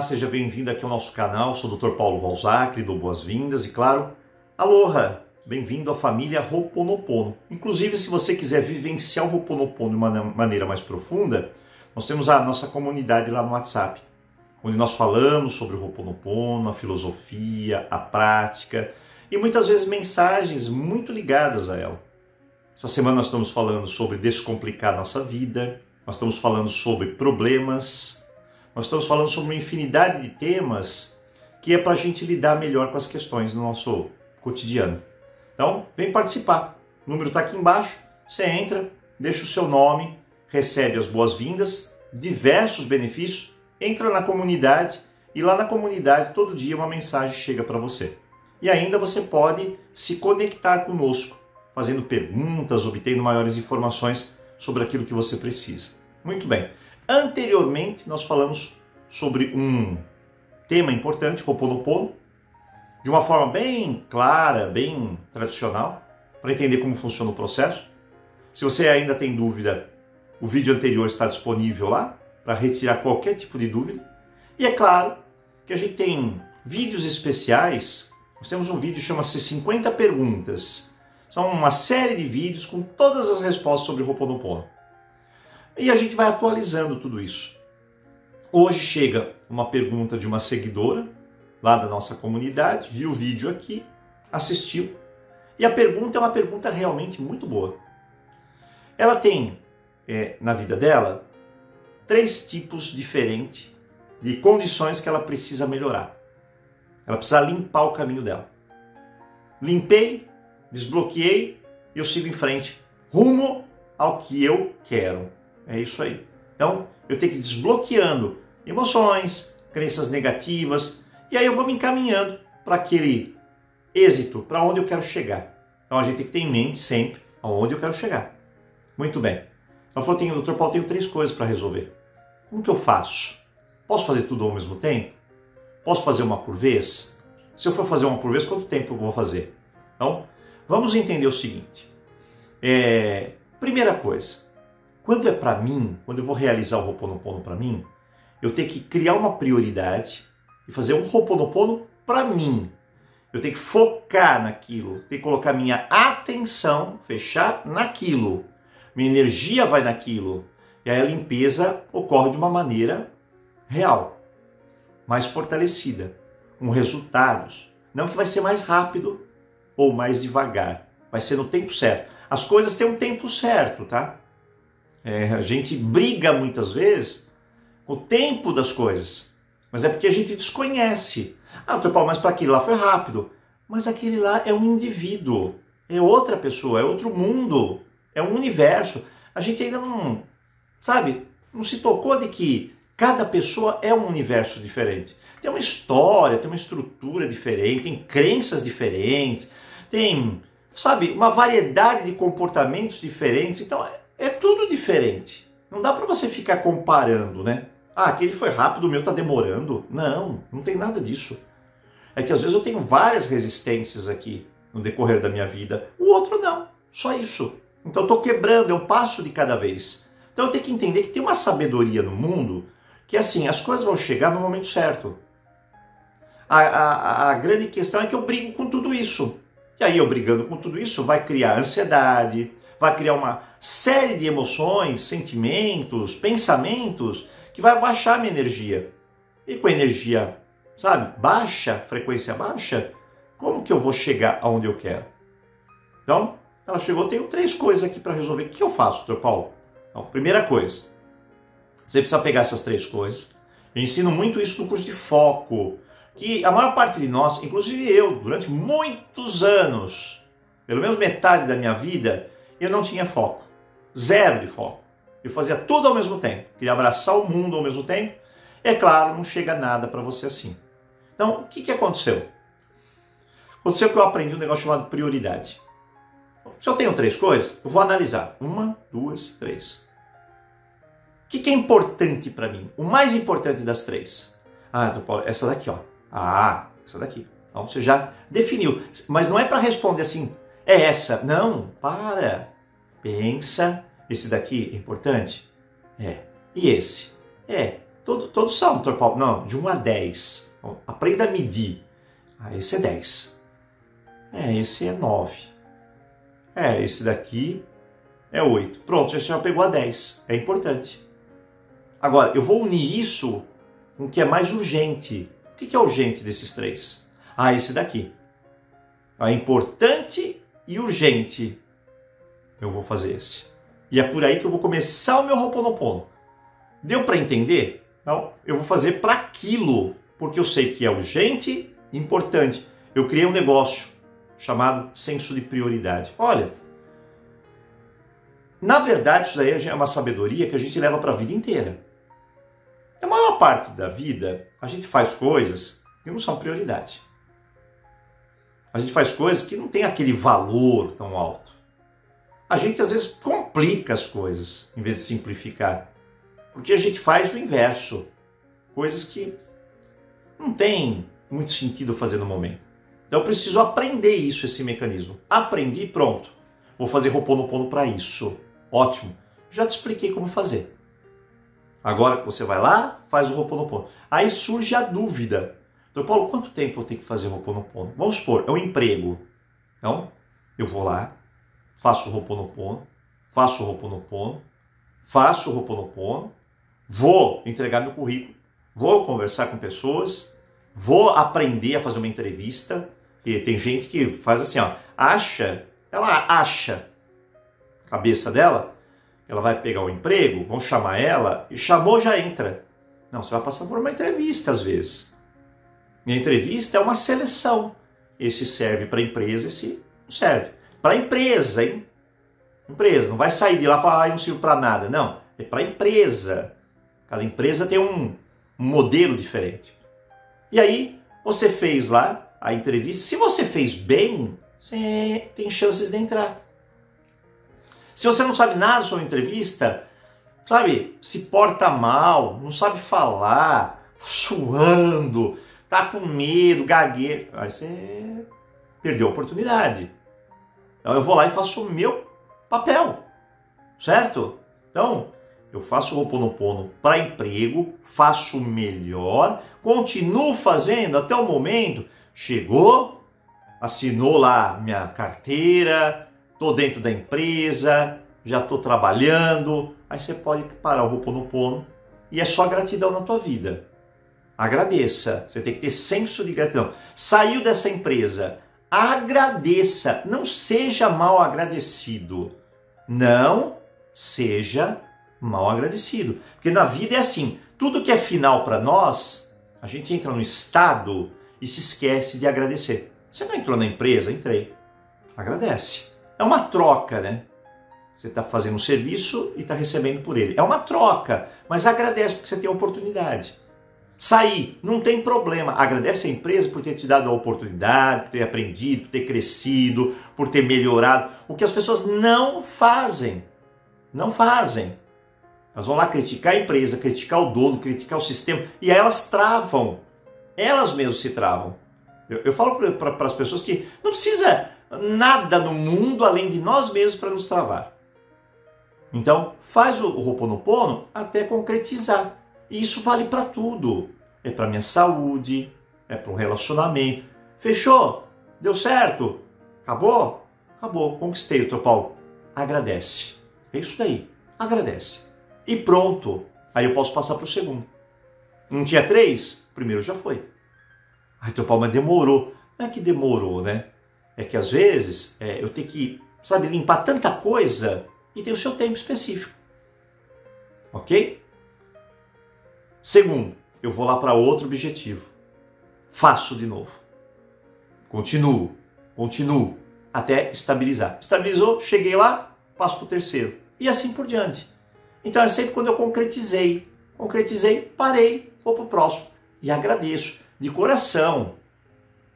Seja bem-vindo aqui ao nosso canal. Sou o Dr. Paulo Valzac, lhe dou boas-vindas e, claro, aloha! Bem-vindo à família Ho'oponopono. Inclusive, se você quiser vivenciar o Ho'oponopono de uma maneira mais profunda, nós temos a nossa comunidade lá no WhatsApp, onde nós falamos sobre o Ho'oponopono, a filosofia, a prática e muitas vezes mensagens muito ligadas a ela. Essa semana nós estamos falando sobre descomplicar nossa vida, nós estamos falando sobre problemas, nós estamos falando sobre uma infinidade de temas que é para a gente lidar melhor com as questões do nosso cotidiano. Então, vem participar. O número está aqui embaixo. Você entra, deixa o seu nome, recebe as boas-vindas, diversos benefícios, entra na comunidade e lá na comunidade todo dia uma mensagem chega para você. E ainda você pode se conectar conosco, fazendo perguntas, obtendo maiores informações sobre aquilo que você precisa. Muito bem. Anteriormente, nós falamos sobre um tema importante, Ho'oponopono, de uma forma bem clara, bem tradicional, para entender como funciona o processo. Se você ainda tem dúvida, o vídeo anterior está disponível lá para retirar qualquer tipo de dúvida. E é claro que a gente tem vídeos especiais. Nós temos um vídeo que chama-se 50 perguntas. São uma série de vídeos com todas as respostas sobre o Ho'oponopono. E a gente vai atualizando tudo isso. Hoje chega uma pergunta de uma seguidora lá da nossa comunidade, viu o vídeo aqui, assistiu. E a pergunta é uma pergunta realmente muito boa. Ela tem é, na vida dela três tipos diferentes de condições que ela precisa melhorar. Ela precisa limpar o caminho dela. Limpei, desbloqueei eu sigo em frente, rumo ao que eu quero. É isso aí. Então, eu tenho que ir desbloqueando emoções, crenças negativas, e aí eu vou me encaminhando para aquele êxito, para onde eu quero chegar. Então a gente tem que ter em mente sempre aonde eu quero chegar. Muito bem. Ela falou, tenho, doutor Paulo, tenho três coisas para resolver. Como que eu faço? Posso fazer tudo ao mesmo tempo? Posso fazer uma por vez? Se eu for fazer uma por vez, quanto tempo eu vou fazer? Então, vamos entender o seguinte. É, primeira coisa, quando é para mim, quando eu vou realizar o Roponopono para mim, eu tenho que criar uma prioridade e fazer um Roponopono para mim. Eu tenho que focar naquilo, tenho que colocar minha atenção, fechar naquilo. Minha energia vai naquilo. E aí a limpeza ocorre de uma maneira real, mais fortalecida, com resultados. Não que vai ser mais rápido ou mais devagar, vai ser no tempo certo. As coisas têm um tempo certo, tá? É, a gente briga muitas vezes com o tempo das coisas, mas é porque a gente desconhece. Ah, doutor Paulo, mas para aquele lá foi rápido. Mas aquele lá é um indivíduo, é outra pessoa, é outro mundo, é um universo. A gente ainda não, sabe, não se tocou de que cada pessoa é um universo diferente. Tem uma história, tem uma estrutura diferente, tem crenças diferentes, tem, sabe, uma variedade de comportamentos diferentes. Então, é diferente. Não dá para você ficar comparando, né? Ah, aquele foi rápido, o meu tá demorando. Não, não tem nada disso. É que às vezes eu tenho várias resistências aqui no decorrer da minha vida, o outro não. Só isso. Então eu tô quebrando, eu passo de cada vez. Então eu tenho que entender que tem uma sabedoria no mundo que assim, as coisas vão chegar no momento certo. A, a, a grande questão é que eu brigo com tudo isso. E aí eu brigando com tudo isso vai criar ansiedade, vai criar uma série de emoções, sentimentos, pensamentos que vai baixar a minha energia. E com a energia, sabe, baixa, frequência baixa, como que eu vou chegar aonde eu quero? Então, ela chegou, tenho três coisas aqui para resolver. O que eu faço, doutor Paulo? Então, primeira coisa, você precisa pegar essas três coisas. Eu ensino muito isso no curso de foco, que a maior parte de nós, inclusive eu, durante muitos anos, pelo menos metade da minha vida, eu não tinha foco. Zero de foco. Eu fazia tudo ao mesmo tempo. Queria abraçar o mundo ao mesmo tempo. É claro, não chega nada para você assim. Então, o que, que aconteceu? Aconteceu que eu aprendi um negócio chamado prioridade. Se eu tenho três coisas, eu vou analisar. Uma, duas, três. O que, que é importante para mim? O mais importante das três. Ah, Paulo, essa daqui, ó. Ah, essa daqui. Então você já definiu. Mas não é para responder assim, é essa. Não, para. Pensa. Esse daqui é importante? É. E esse? É. Todo, todos são, doutor Paulo. Não, de 1 a 10. Então, aprenda a medir. Ah, esse é 10. É, esse é 9. É, esse daqui é 8. Pronto, você já pegou a 10. É importante. Agora, eu vou unir isso com o que é mais urgente. O que é urgente desses três? Ah, esse daqui. É importante e urgente. Eu vou fazer esse. E é por aí que eu vou começar o meu Ho'oponopono. Deu para entender? Não, eu vou fazer para aquilo, porque eu sei que é urgente importante. Eu criei um negócio chamado senso de prioridade. Olha, na verdade, isso daí é uma sabedoria que a gente leva para a vida inteira. A maior parte da vida, a gente faz coisas que não são prioridade. A gente faz coisas que não têm aquele valor tão alto. A gente às vezes complica as coisas em vez de simplificar. Porque a gente faz o inverso. Coisas que não tem muito sentido fazer no momento. Então eu preciso aprender isso, esse mecanismo. Aprendi pronto. Vou fazer Roponopono para isso. Ótimo. Já te expliquei como fazer. Agora você vai lá, faz o Roponopono. Aí surge a dúvida. Doutor Paulo, quanto tempo eu tenho que fazer o Roponopono? Vamos supor, é um emprego. Então, eu vou lá, faço o Roponopono, faço o Roponopono, faço o Roponopono, vou entregar meu currículo, vou conversar com pessoas, vou aprender a fazer uma entrevista, e tem gente que faz assim, ó, acha, ela acha, cabeça dela, ela vai pegar o emprego, vão chamar ela, e chamou já entra. Não, você vai passar por uma entrevista às vezes. E a entrevista é uma seleção. Esse serve para a empresa, esse não serve. Para empresa, hein? Empresa, não vai sair de lá e falar, ah, não sirvo para nada. Não, é para empresa. Cada empresa tem um, um modelo diferente. E aí, você fez lá a entrevista. Se você fez bem, você tem chances de entrar. Se você não sabe nada sobre entrevista, sabe, se porta mal, não sabe falar, tá suando, tá com medo, gagueiro, aí você perdeu a oportunidade. Então eu vou lá e faço o meu papel, certo? Então, eu faço o Ho'oponopono para emprego, faço melhor, continuo fazendo até o momento. Chegou, assinou lá minha carteira, estou dentro da empresa, já estou trabalhando. Aí você pode parar o Ho'oponopono e é só gratidão na tua vida. Agradeça, você tem que ter senso de gratidão. Saiu dessa empresa, agradeça, não seja mal agradecido. Não seja mal agradecido. Porque na vida é assim, tudo que é final para nós, a gente entra no estado e se esquece de agradecer. Você não entrou na empresa? Entrei. Agradece. É uma troca, né? Você está fazendo um serviço e está recebendo por ele. É uma troca, mas agradece porque você tem a oportunidade. Sair, não tem problema. Agradece a empresa por ter te dado a oportunidade, por ter aprendido, por ter crescido, por ter melhorado. O que as pessoas não fazem. Não fazem. Elas vão lá criticar a empresa, criticar o dono, criticar o sistema, e aí elas travam. Elas mesmas se travam. Eu, eu falo para as pessoas que não precisa nada no mundo além de nós mesmos para nos travar. Então, faz o Ho'oponopono até concretizar. E isso vale para tudo. É para minha saúde, é para um relacionamento. Fechou? Deu certo? Acabou? Acabou. Conquistei, doutor Paulo. Agradece. É isso daí. Agradece. E pronto. Aí eu posso passar para o segundo. Não tinha três? O primeiro já foi. Ai, doutor Paulo, mas demorou. Não é que demorou, né? É que às vezes é, eu tenho que, sabe, limpar tanta coisa e tem o seu tempo específico. Ok? Segundo, eu vou lá para outro objetivo. Faço de novo. Continuo, continuo, até estabilizar. Estabilizou, cheguei lá, passo para o terceiro. E assim por diante. Então é sempre quando eu concretizei. Concretizei, parei, vou para o próximo. E agradeço, de coração.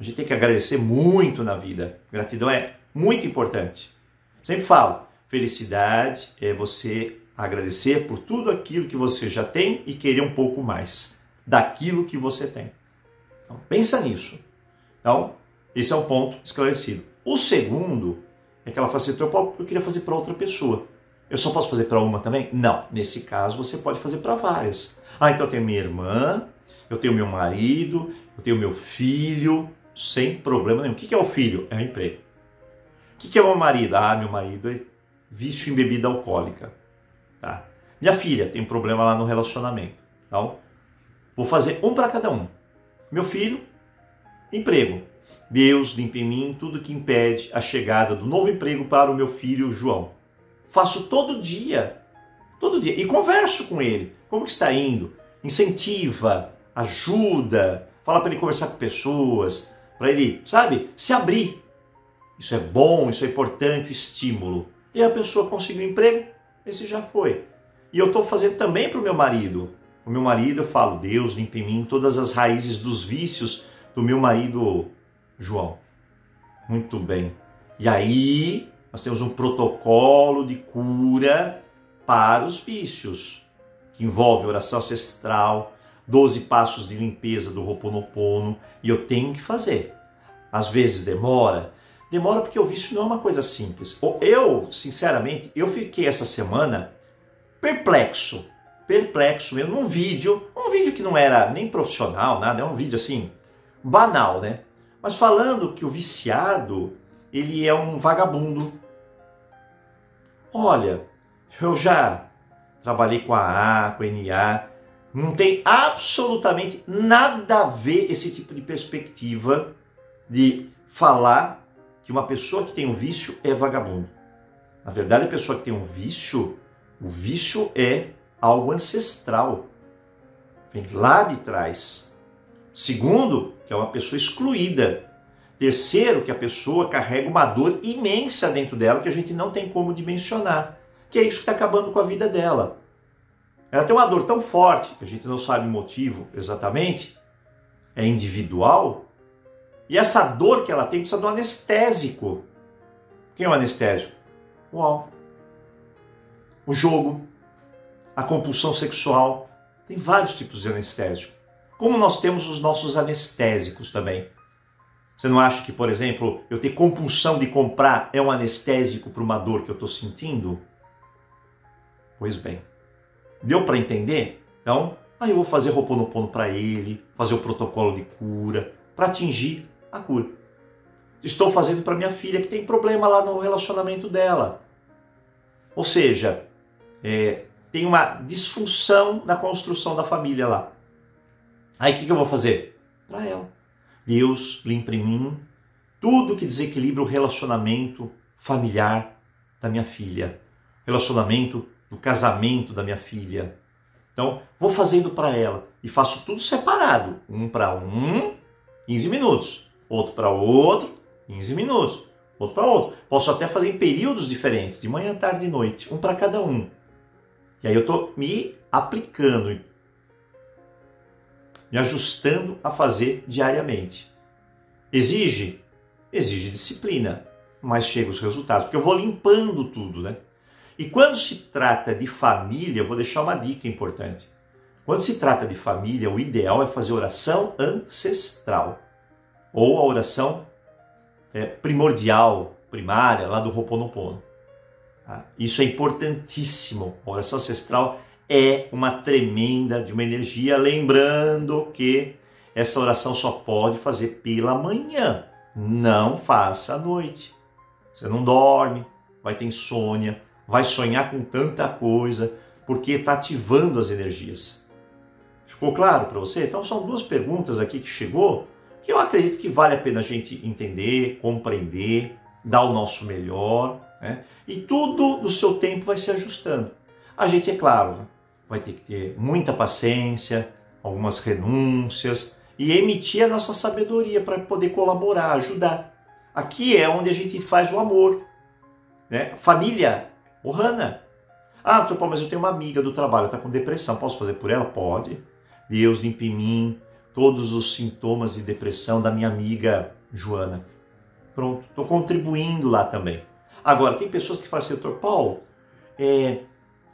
A gente tem que agradecer muito na vida. Gratidão é muito importante. Sempre falo, felicidade é você agradecer por tudo aquilo que você já tem e querer um pouco mais daquilo que você tem. Então, pensa nisso. Então, esse é o ponto esclarecido. O segundo é que ela fala assim, eu queria fazer para outra pessoa. Eu só posso fazer para uma também? Não. Nesse caso, você pode fazer para várias. Ah, então eu tenho minha irmã, eu tenho meu marido, eu tenho meu filho, sem problema nenhum. O que é o filho? É o emprego. O que é meu marido? Ah, meu marido é vício em bebida alcoólica. Tá? Minha filha tem um problema lá no relacionamento. Então, vou fazer um para cada um. Meu filho, emprego. Deus limpa em mim tudo que impede a chegada do novo emprego para o meu filho João. Faço todo dia, todo dia, e converso com ele. Como que está indo? Incentiva, ajuda, fala para ele conversar com pessoas, para ele, sabe, se abrir. Isso é bom, isso é importante, estímulo. E a pessoa conseguiu um emprego, esse já foi. E eu estou fazendo também para o meu marido. O meu marido, eu falo, Deus limpa em mim todas as raízes dos vícios do meu marido João. Muito bem. E aí, nós temos um protocolo de cura para os vícios, que envolve oração ancestral, 12 passos de limpeza do Ho'oponopono, e eu tenho que fazer. Às vezes demora, demora porque o vício não é uma coisa simples. Eu, sinceramente, eu fiquei essa semana perplexo, perplexo mesmo, num vídeo, um vídeo que não era nem profissional, nada, é um vídeo assim, banal, né? Mas falando que o viciado, ele é um vagabundo. Olha, eu já trabalhei com a A, com a NA, não tem absolutamente nada a ver esse tipo de perspectiva de falar que uma pessoa que tem um vício é vagabundo. Na verdade, a pessoa que tem um vício, o vício é algo ancestral. Vem lá de trás. Segundo, que é uma pessoa excluída. Terceiro, que a pessoa carrega uma dor imensa dentro dela que a gente não tem como dimensionar. Que é isso que está acabando com a vida dela. Ela tem uma dor tão forte, que a gente não sabe o motivo exatamente, é individual, e essa dor que ela tem precisa um anestésico. Quem é o anestésico? O álcool. O jogo, a compulsão sexual. Tem vários tipos de anestésico. Como nós temos os nossos anestésicos também. Você não acha que, por exemplo, eu ter compulsão de comprar é um anestésico para uma dor que eu estou sentindo? Pois bem, deu para entender? Então, aí eu vou fazer Roponopono para ele, fazer o protocolo de cura, para atingir a cura. Estou fazendo para minha filha que tem problema lá no relacionamento dela. Ou seja, é, tem uma disfunção na construção da família lá. Aí o que, que eu vou fazer? Para ela. Deus limpa em mim tudo que desequilibra o relacionamento familiar da minha filha, relacionamento do casamento da minha filha. Então, vou fazendo para ela e faço tudo separado, um para um, 15 minutos outro para outro, 15 minutos, outro para outro. Posso até fazer em períodos diferentes, de manhã, tarde e noite, um para cada um. E aí eu estou me aplicando, me ajustando a fazer diariamente. Exige? Exige disciplina, mas chega os resultados, porque eu vou limpando tudo, né? E quando se trata de família, eu vou deixar uma dica importante. Quando se trata de família, o ideal é fazer oração ancestral ou a oração é, primordial, primária, lá do Ho'oponopono. Tá? Isso é importantíssimo. A oração ancestral é uma tremenda de uma energia, lembrando que essa oração só pode fazer pela manhã, não faça à noite. Você não dorme, vai ter insônia, vai sonhar com tanta coisa, porque está ativando as energias. Ficou claro para você? Então são duas perguntas aqui que chegou que eu acredito que vale a pena a gente entender, compreender, dar o nosso melhor, né? e tudo no seu tempo vai se ajustando. A gente, é claro, vai ter que ter muita paciência, algumas renúncias e emitir a nossa sabedoria para poder colaborar, ajudar. Aqui é onde a gente faz o amor. Né? Família, o Hanna. Ah, mas eu tenho uma amiga do trabalho, está com depressão, posso fazer por ela? Pode. Deus limpe em mim, todos os sintomas de depressão da minha amiga Joana. Pronto, estou contribuindo lá também. Agora, tem pessoas que falam assim, doutor Paulo, é,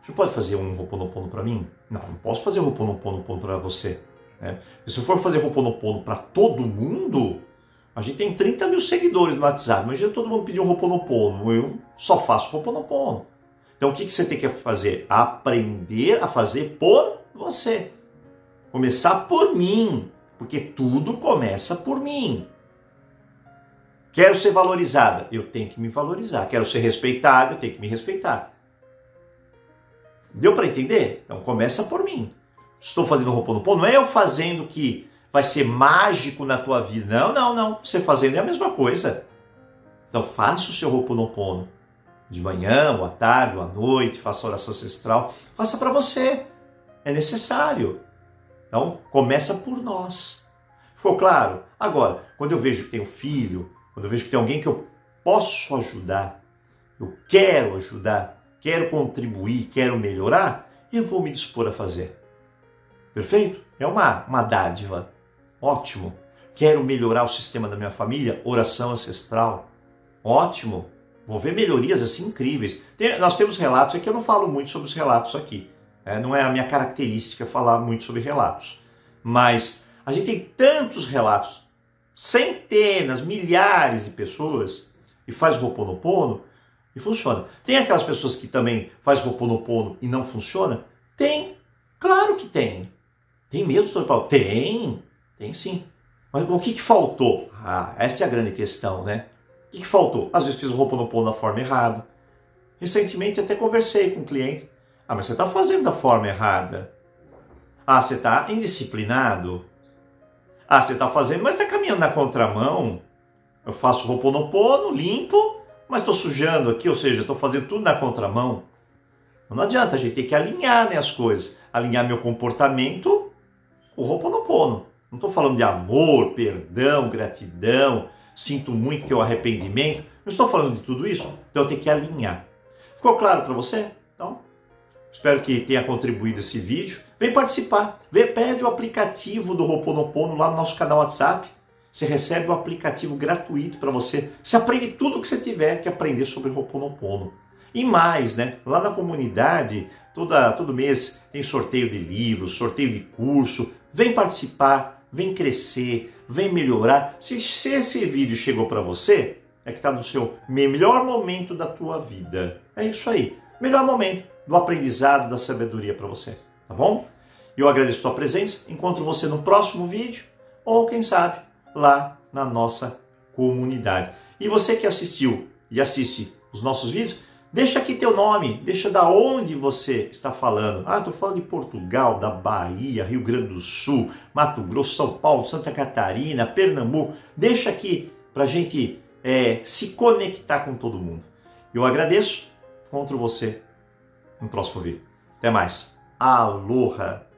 você pode fazer um Roponopono para mim? Não, não posso fazer Roponopono para você. Né? Se eu for fazer Roponopono para todo mundo, a gente tem 30 mil seguidores no WhatsApp. Imagina todo mundo pedir um Roponopono. Eu só faço Roponopono. Então o que, que você tem que fazer? Aprender a fazer por você. Começar por mim, porque tudo começa por mim. Quero ser valorizada, eu tenho que me valorizar. Quero ser respeitado, eu tenho que me respeitar. Deu para entender? Então começa por mim. Estou fazendo Ho'oponopono, não é eu fazendo que vai ser mágico na tua vida. Não, não, não. Você fazendo é a mesma coisa. Então faça o seu Ho'oponopono. De manhã, ou à tarde, ou à noite, faça oração ancestral. Faça para você. É necessário. Então começa por nós. Ficou claro? Agora, quando eu vejo que tem um filho, quando eu vejo que tem alguém que eu posso ajudar, eu quero ajudar, quero contribuir, quero melhorar, eu vou me dispor a fazer. Perfeito? É uma, uma dádiva. Ótimo. Quero melhorar o sistema da minha família? Oração ancestral. Ótimo. Vou ver melhorias assim incríveis. Tem, nós temos relatos, aqui eu não falo muito sobre os relatos aqui. É, não é a minha característica falar muito sobre relatos. Mas a gente tem tantos relatos, centenas, milhares de pessoas, e faz Roponopono e funciona. Tem aquelas pessoas que também faz Roponopono e não funciona? Tem. Claro que tem. Tem mesmo, doutor Paulo? Tem. Tem sim. Mas o que, que faltou? Ah, essa é a grande questão, né? O que, que faltou? Às vezes fiz o Roponopono da forma errada. Recentemente até conversei com um cliente. Ah, mas você está fazendo da forma errada. Ah, você está indisciplinado. Ah, você está fazendo, mas está caminhando na contramão. Eu faço Roponopono, limpo, mas estou sujando aqui, ou seja, estou fazendo tudo na contramão. Não adianta, a gente tem que alinhar né, as coisas. Alinhar meu comportamento com o Roponopono. Não estou falando de amor, perdão, gratidão, sinto muito que é o arrependimento. Não estou falando de tudo isso. Então eu tenho que alinhar. Ficou claro para você? Então, espero que tenha contribuído esse vídeo. Vem participar. Vem, pede o aplicativo do Roponopono lá no nosso canal WhatsApp. Você recebe o aplicativo gratuito para você. Você aprende tudo o que você tiver que aprender sobre Roponopono. E mais, né? Lá na comunidade, toda, todo mês tem sorteio de livros, sorteio de curso. Vem participar vem crescer, vem melhorar. Se, se esse vídeo chegou para você, é que está no seu melhor momento da tua vida. É isso aí. Melhor momento do aprendizado, da sabedoria para você. Tá bom? Eu agradeço a tua presença. Encontro você no próximo vídeo ou, quem sabe, lá na nossa comunidade. E você que assistiu e assiste os nossos vídeos, Deixa aqui teu nome, deixa da onde você está falando. Ah, estou falando de Portugal, da Bahia, Rio Grande do Sul, Mato Grosso, São Paulo, Santa Catarina, Pernambuco. Deixa aqui para a gente é, se conectar com todo mundo. Eu agradeço. Encontro você no próximo vídeo. Até mais. Aloha!